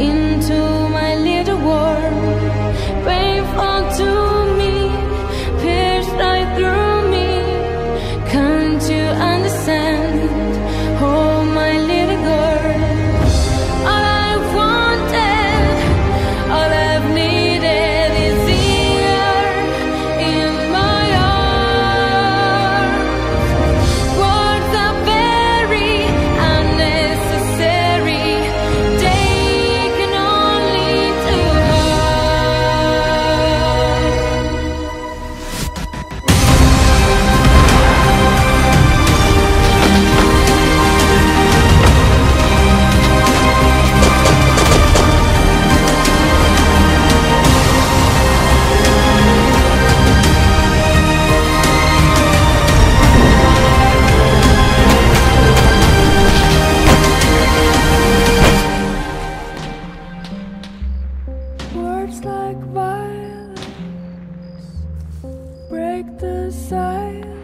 into my break the silence,